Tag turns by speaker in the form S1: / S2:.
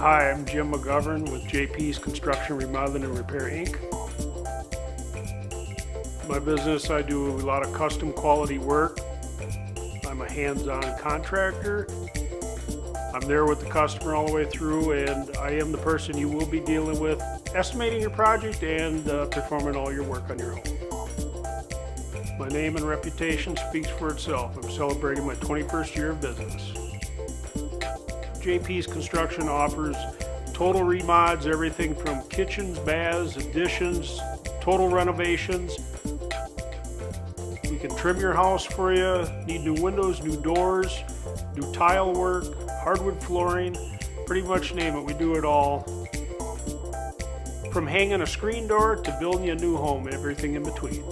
S1: Hi, I'm Jim McGovern with JP's Construction Remodeling and Repair Inc. My business, I do a lot of custom quality work. I'm a hands-on contractor. I'm there with the customer all the way through and I am the person you will be dealing with estimating your project and uh, performing all your work on your home. My name and reputation speaks for itself. I'm celebrating my 21st year of business. JP's Construction offers total remods, everything from kitchens, baths, additions, total renovations. We can trim your house for you, need new windows, new doors, new tile work, hardwood flooring, pretty much name it, we do it all. From hanging a screen door to building a new home, everything in between.